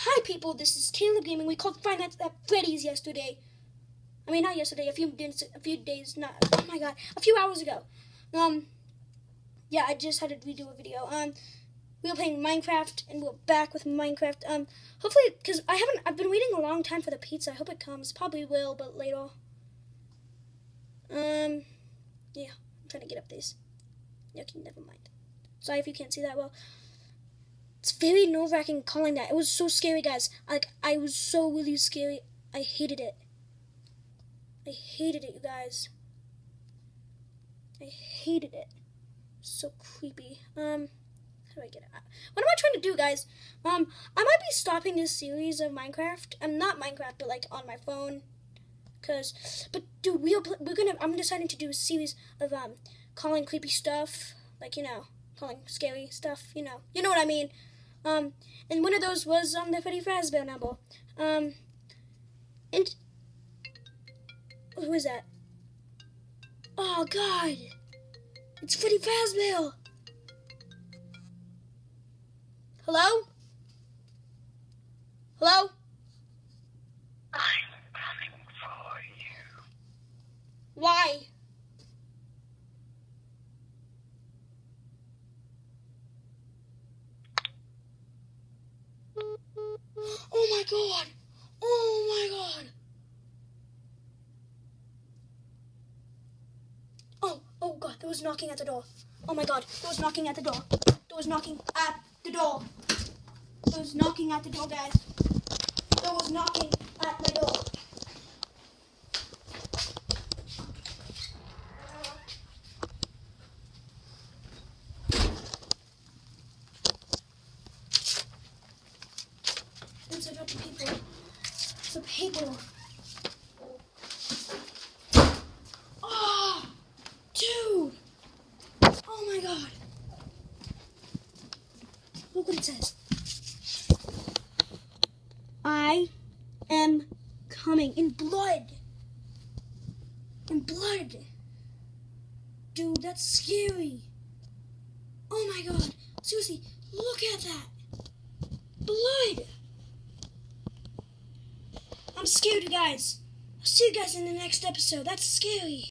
Hi, people. This is Caleb Gaming. We called Five Nights at Freddy's yesterday. I mean, not yesterday. A few days. A few days. Not. Oh my God. A few hours ago. Um. Yeah, I just had to redo a video. Um. We were playing Minecraft, and we're back with Minecraft. Um. Hopefully, because I haven't. I've been waiting a long time for the pizza. I hope it comes. Probably will, but later. Um. Yeah. I'm trying to get up these. Okay, never mind. Sorry if you can't see that well. It's very nerve wracking calling that. It was so scary, guys. Like I was so really scary. I hated it. I hated it, you guys. I hated it. So creepy. Um, how do I get it? What am I trying to do, guys? Um, I might be stopping this series of Minecraft. I'm not Minecraft, but like on my phone. Cause, but dude, we're we're gonna. I'm deciding to do a series of um calling creepy stuff, like you know, calling scary stuff. You know, you know what I mean. Um, and one of those was um, the Freddy Fazbear number. Um, and who is that? Oh God, it's Freddy Fazbear. Hello? Hello? I'm coming for you. Why? Oh my god! Oh my god! Oh, oh god, there was knocking at the door. Oh my god, there was knocking at the door. There was knocking at the door. There was knocking at the door, guys. There was knocking at my door. It's the people. The people. Oh, ah, dude. Oh my god. Look what it says. I am coming in blood. In blood. Dude, that's scary. Oh my god. Seriously, look at that. Blood. I'm scared, guys. I'll see you guys in the next episode. That's scary.